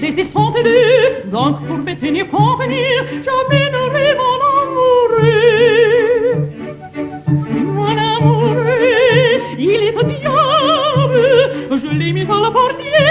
les plaisirs sont. Donc pour me tenir compagnie, j'amènerai mon amoureux. Mon amoureux, il est au diable, je l'ai mis à la portière.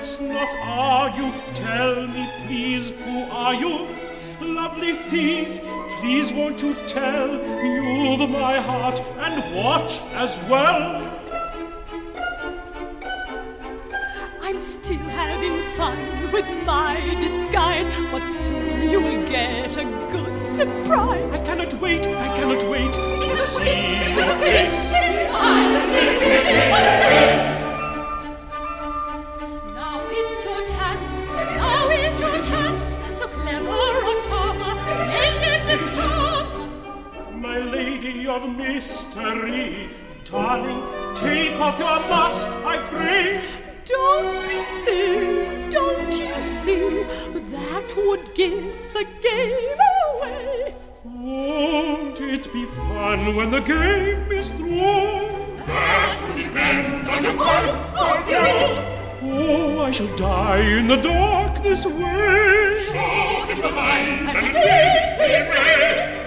Let's not argue. Tell me, please, who are you? Lovely thief, please won't you tell? You've my heart and watch as well. I'm still having fun with my disguise, but soon you will get a good surprise. I cannot wait, I cannot wait to see your face. Now lady of mystery, darling, take off your mask, I pray. Don't be silly, don't you see? That would give the game away. Won't it be fun when the game is through? That will depend on the point of view. Oh, I shall die in the dark this way. Show him the lines and lead him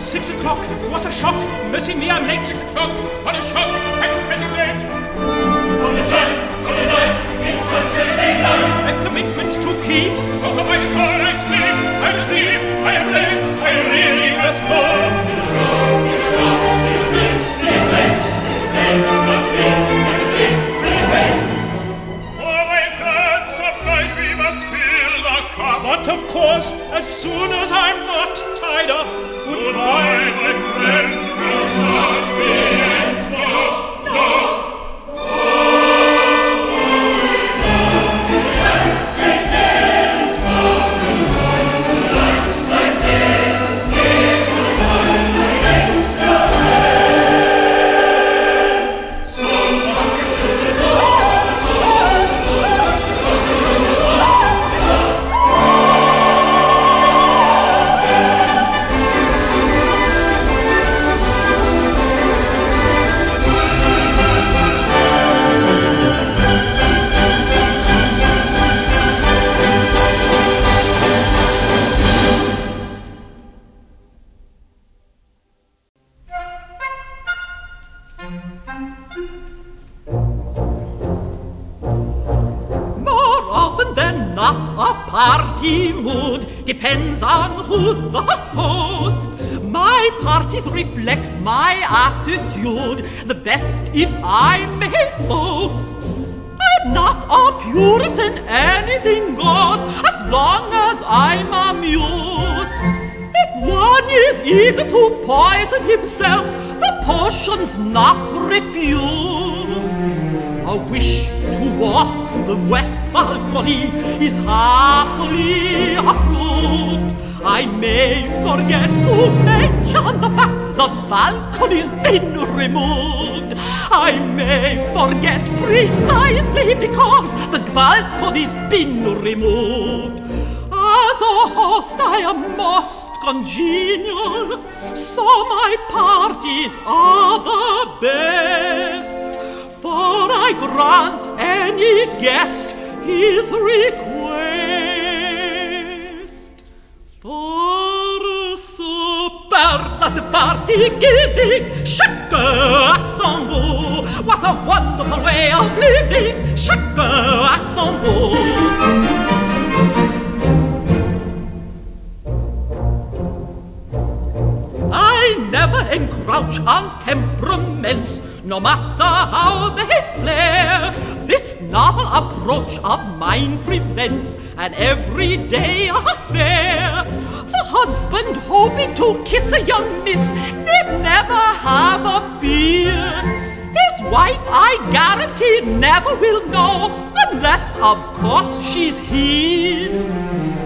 Six o'clock! What a shock! Mercy me, I'm late! Six o'clock! What a shock! I'm pressing late! On the sun, on the night, it's such a late night! And commitments to keep, so have I call I sleep! I'm asleep, I am late, I really must go! I must go! More often than not, a party mood depends on who's the host. My parties reflect my attitude, the best if I may boast. I'm not a Puritan, anything goes, as long as I'm amused. If one is eager to poison himself, the not refused. A wish to walk the west balcony is happily approved. I may forget to mention the fact the balcony's been removed. I may forget precisely because the balcony's been removed. Host I am most congenial, so my parties are the best. For I grant any guest his request. For superlative party giving, chacun à son. What a wonderful way of living, chacun à son. On temperaments, no matter how they flare. This novel approach of mine prevents an everyday affair. The husband hoping to kiss a young miss need never have a fear. His wife, I guarantee, never will know, unless, of course, she's here.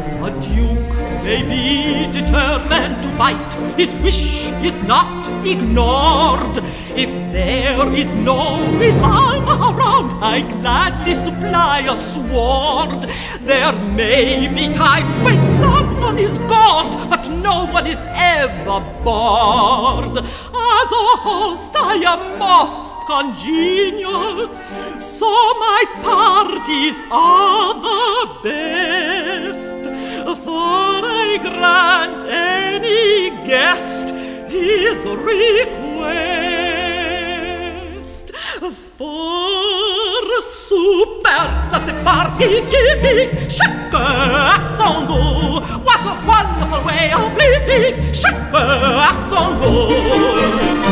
May be determined to fight, his wish is not ignored. If there is no revolver around, I gladly supply a sword. There may be times when someone is gone, but no one is ever bored. As a host, I am most congenial, so my parties are the best. For I grant any guest his request. For a superlative party giving, chacun à son goût. What a wonderful way of living, chacun à son goût.